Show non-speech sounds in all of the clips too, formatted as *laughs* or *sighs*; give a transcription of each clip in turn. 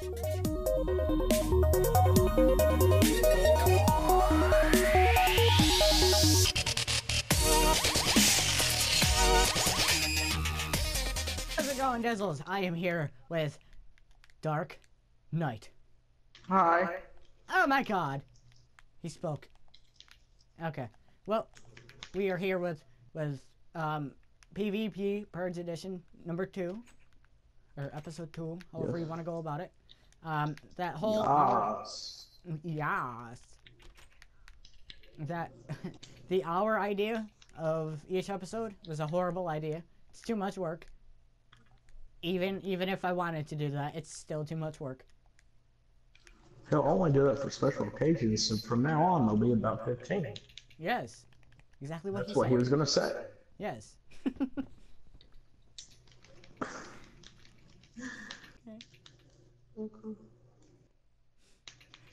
How's it going, Dizzles? I am here with Dark Knight. Hi. Oh my god! He spoke. Okay. Well, we are here with with um PvP Purge Edition number two. Or episode two, however you want to go about it. Um that whole hour Yes. Yes. That *laughs* the hour idea of each episode was a horrible idea. It's too much work. Even even if I wanted to do that, it's still too much work. He'll only do that for special occasions, so from now on there'll be about 15. Yes. Exactly what That's he what said. he was gonna say. Yes. *laughs*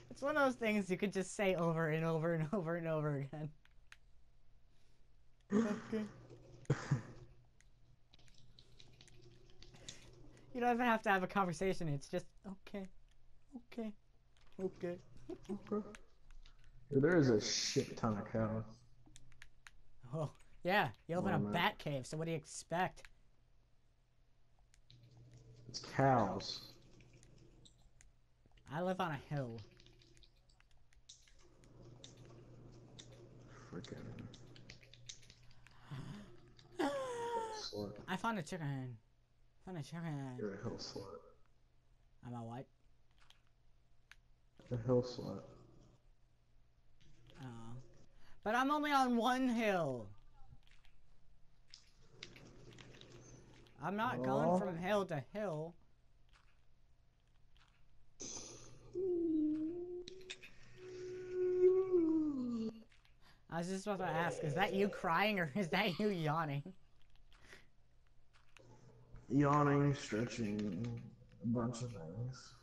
it's one of those things you could just say over and over and *laughs* over and over again. Okay. *laughs* You don't even have to have a conversation. It's just okay, okay, okay. Dude, there is a shit ton of cows. Oh yeah, you open a man. bat cave. So what do you expect? It's cows. I live on a hill. Freaking. I found a chicken. I Found a chicken. You're a hill slut. Am I white? A hill slut. Oh. But I'm only on one hill. I'm not Aw. going from hill to hill. I was just about to ask, is that you crying or is that you yawning? Yawning, stretching, a bunch of things.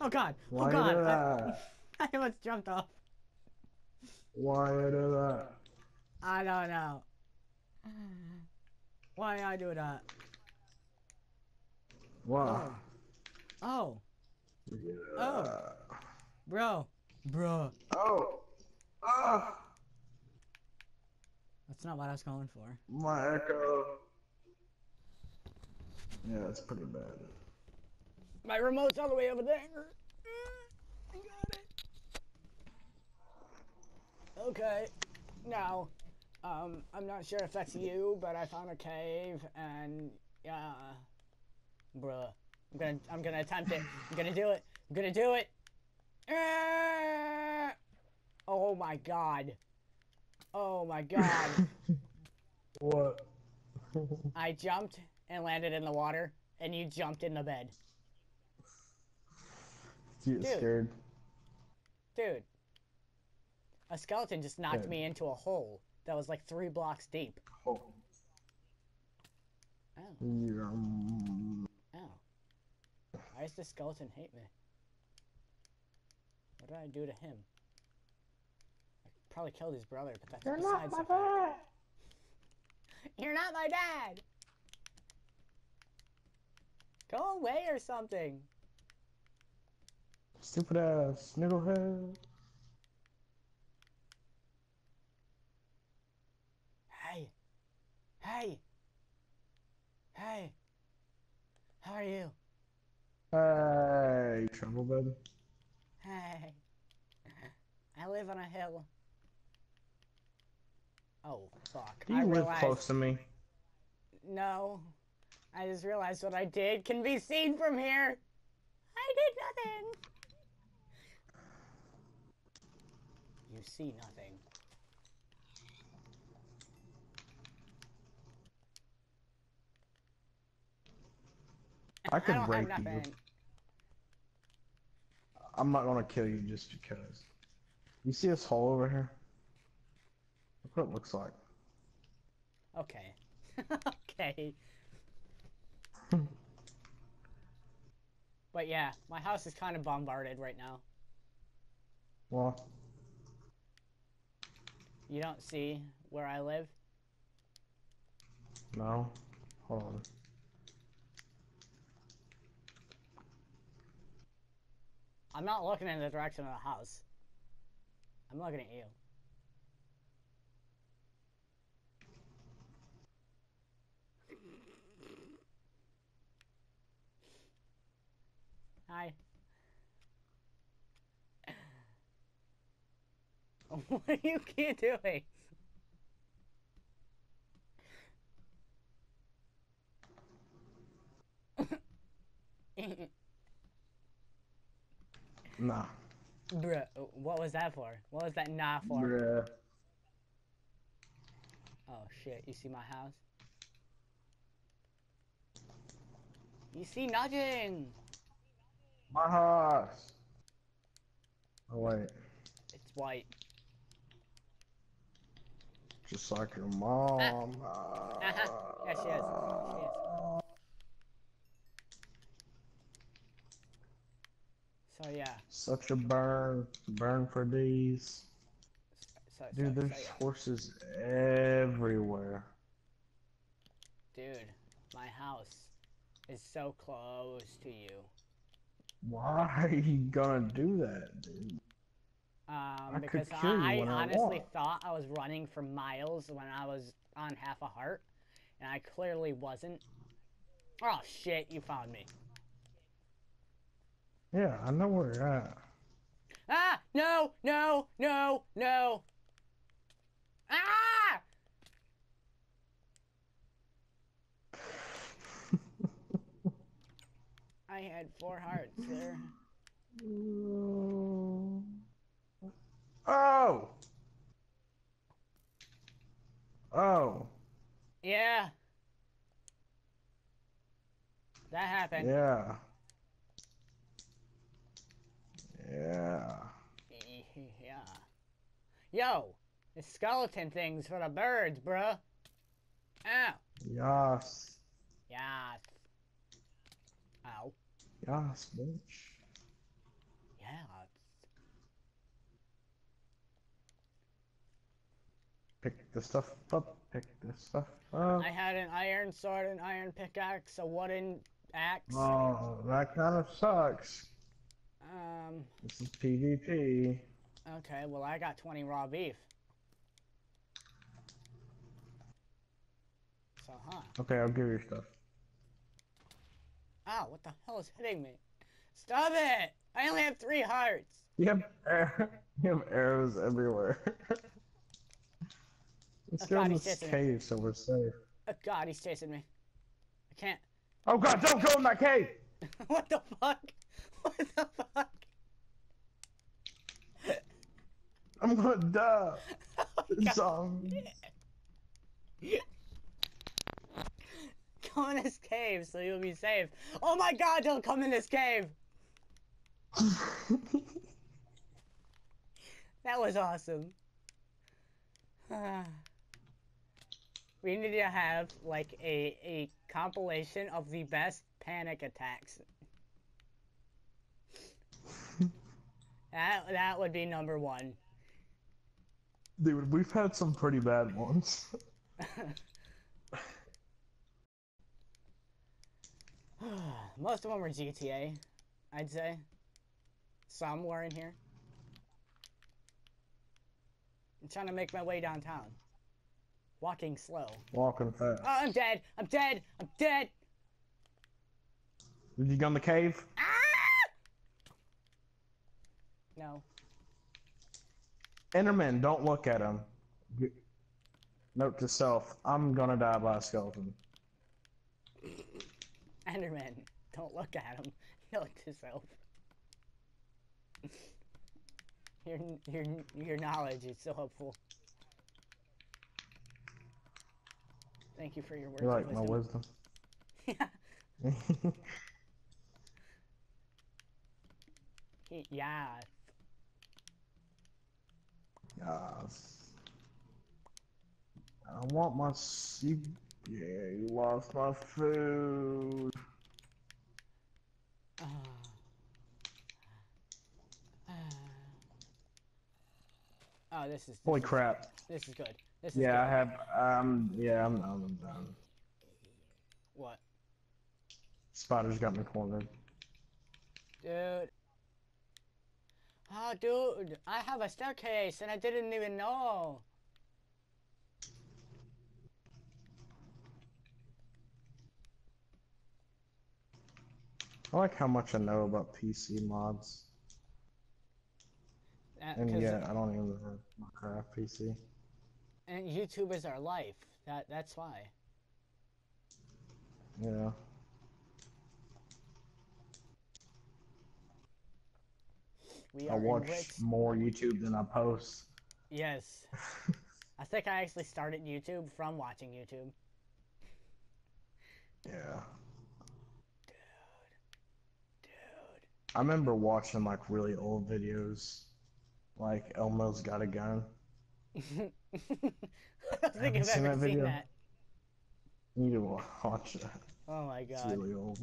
Oh god! Oh, Why oh god! do I. *laughs* I almost jumped off. Why do that? I don't know. Why I do that? Why? Oh, Yeah. Oh. bro, bro. Oh. Ah. That's not what I was going for. My echo. Yeah, it's pretty bad. My remote's all the way over there. I got it. Okay. Now, um, I'm not sure if that's you, but I found a cave and yeah, bruh. I'm gonna, I'm gonna attempt it. I'm gonna do it. I'm gonna do it. Ah! Oh my god. Oh my god. *laughs* What? I jumped and landed in the water, and you jumped in the bed. You get Dude. scared? Dude, a skeleton just knocked Good. me into a hole that was like three blocks deep. Oh. Ow, Yeah, um, ow. Why does this skeleton hate me? What did I do to him? I probably killed his brother, but that's besides the fact. dad. *laughs* You're not my dad! Go away or something! Stupid ass snigglehead. Hey! Hey! Hey! How are you? Hey, trouble baby. Hey. I live on a hill. Oh, fuck. Do I you live realized... close to me? No. I just realized what I did can be seen from here. I did nothing. You see nothing. I can have rape you. I'm not gonna kill you just because. You see this hole over here? Look what it looks like. Okay. *laughs* okay. *laughs* but yeah, my house is kind of bombarded right now. Well, You don't see where I live? no. Hold on. I'm not looking in the direction of the house. I'm looking at you. Hi. *laughs* what are you keep doing? *laughs* Nah. Bruh, what was that for? What was that nah for? Bruh. Oh shit, you see my house? You see nothing! My house. Oh wait, It's white. just like your mom. Yeah, she is. She is. So yeah. Such a burn, burn for these. So, so, Dude, so, there's yeah. horses everywhere. Dude, my house is so close to you. Why are you gonna do that, dude? Um, I because could kill you I, I honestly thought I was running for miles when I was on half a heart, and I clearly wasn't. Oh shit, you found me. Yeah, I know where you're at. Ah! No! No! No! No! Ah! *laughs* I had four hearts there. Oh! Oh! Yeah. That happened. Yeah. Yeah. Yeah. *laughs* Yo, the skeleton things for the birds, bruh. Ow. Yas. Yes. Ow. Yas, bitch. Yeah. Pick the stuff up. Pick the stuff up. I had an iron sword, an iron pickaxe, a wooden axe. Oh, that kind of sucks. Um, This is PvP. okay, well, I got 20 raw beef. So, huh. Okay, I'll give you stuff. Ow, what the hell is hitting me? Stop it! I only have three hearts! You have, ar- *laughs* you have arrows everywhere. Let's Oh, go in this chasing me. cave so we're safe. Oh god, he's chasing me. I can't. Oh god, don't go in that cave! *laughs* what the fuck? What the fuck? I'm gonna die. Oh, Zombies. *laughs* Go in this cave so you'll be safe. Oh my god, don't come in this cave! *laughs* That was awesome. *sighs* we need to have like a a compilation of the best panic attacks. That that would be number one. Dude, we've had some pretty bad ones. *sighs* Most of them were GTA, I'd say. Some were in here. I'm trying to make my way downtown. Walking slow. Walking fast. Oh, I'm dead! I'm dead! I'm dead! Did you go in the cave? Ah! No. Enderman, don't look at him. Note to self, I'm gonna die by a skeleton. Enderman, don't look at him. *laughs* Look yourself. Your, your, your knowledge is so helpful. Thank you for your words You like my wisdom. wisdom? *laughs* yeah. *laughs* yes. I want my sea. Yeah, you lost my food. Ah. Ah. oh, this is. This Holy is, crap. This is good. This is Yeah, I have. Um, yeah, I'm, I'm done. What, Spiders got me cornered. dude? Oh, dude, I have a staircase and I didn't even know. I like how much I know about PC mods. Uh, And yet, I don't even have Minecraft PC. and YouTube is our life. That that's why. Yeah. We I watch more YouTube than I post. Yes. *laughs* I think I actually started YouTube from watching YouTube. Yeah. Dude. Dude. I remember watching like really old videos, like Elmo's Got a Gun. *laughs* I think I've seen ever that seen that. You need to watch it. Oh my It's god. really old.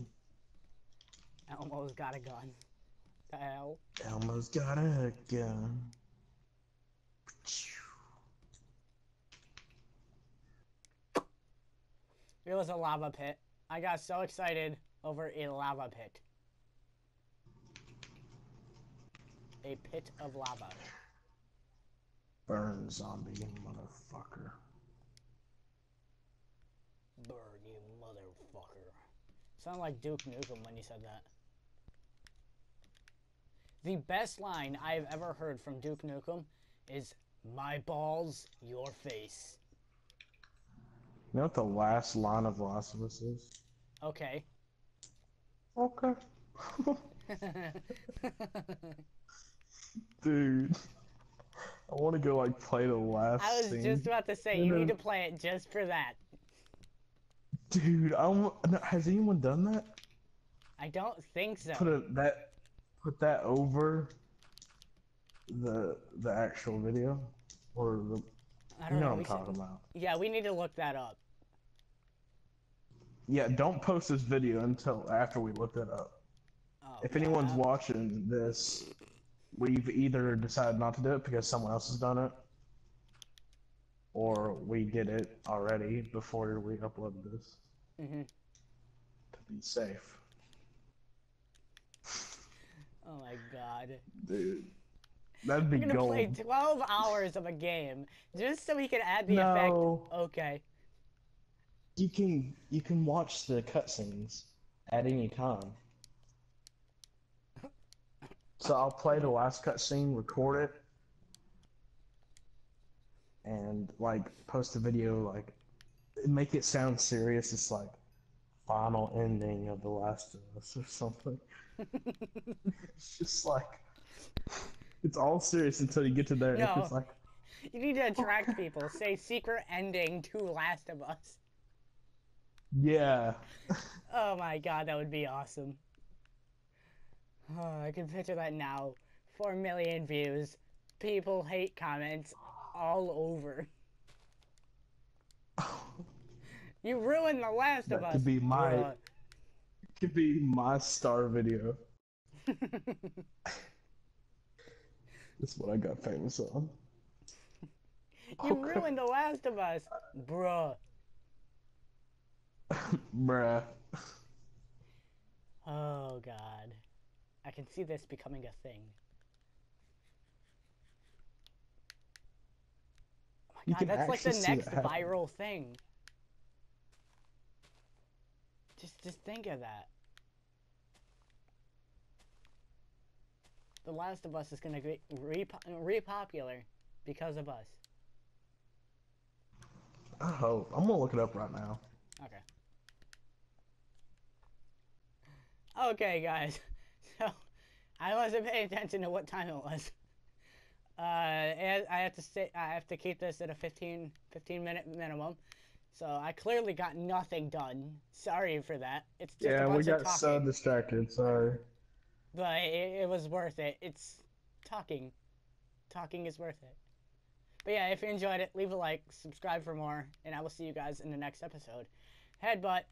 Elmo's got a gun. Elmo's got a gun. It was a lava pit. I got so excited over a lava pit. A pit of lava. Burn, zombie, motherfucker. Burn, you motherfucker. Sound like Duke Nukem when you said that. The best line I've ever heard from Duke Nukem is My balls, your face. You know what the last line of Last of Us is? Okay. Okay. *laughs* Dude. I want to go like play the last I was scene. just about to say, you need to play it just for that. Dude, I no, has anyone done that? I don't think so. Put a, that put that over the the actual video or the I you don't know know. what I'm we should- talking about. Yeah, we need to look that up. Yeah, don't post this video until after we look that up. Oh, If yeah, anyone's watching this, we've either decided not to do it because someone else has done it, or we did it already before we uploaded this mhm. to be safe. Oh my god. Dude, that'd be We're gonna play 12 hours of a game just so we can add the effect. No, Okay. you can you can watch the cutscenes at any time. So I'll play the last cutscene, record it, and like post a video like make it sound serious. It's like final ending of The Last of Us or something. *laughs* It's just like it's all serious until you get to there. No. It's like You need to attract people. Say secret ending to Last of Us. yeah, *laughs* Oh my god, that would be awesome. Oh, I can picture that now. 4 million views. People hate comments all over. You ruined The Last of That Us. could be my- bruh. *laughs* could be my star video. *laughs* That's what I got famous on. you Okay. ruined The Last of Us. Bruh. *laughs* Bruh. Oh god. I can see this becoming a thing. Oh You my can god, that's like the next viral thing. Just think of that. The Last of Us is gonna be repo- repopular because of us. I hope. I'm gonna look it up right now. Okay. Okay, guys. *laughs* So, I wasn't paying attention to what time it was. Uh, I have to stay. I have to keep this at a 15, 15 minute minimum. So I clearly got nothing done. Sorry for that. It's just a Yeah, bunch we of got so distracted. Sorry. but it, it was worth it. It's talking. Talking is worth it. But yeah, if you enjoyed it, leave a like, subscribe for more, and I will see you guys in the next episode. Headbutt.